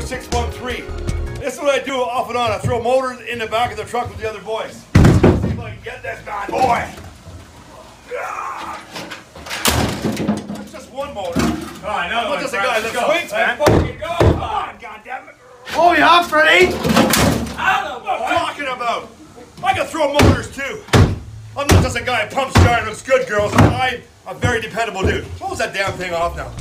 damn? This is 613. This is what I do off and on. I throw motors in the back of the truck with the other boys. See if I can get this bad boy. That's just one motor. Oh, I know. I'm just a guy let's go. man. Fucking go. Come on, goddammit. Oh, you up, Freddie? What am I talking about? I can throw motors too. I'm not just a guy who pumps jar and looks good, girls. I'm a very dependable dude. Close that damn thing off now.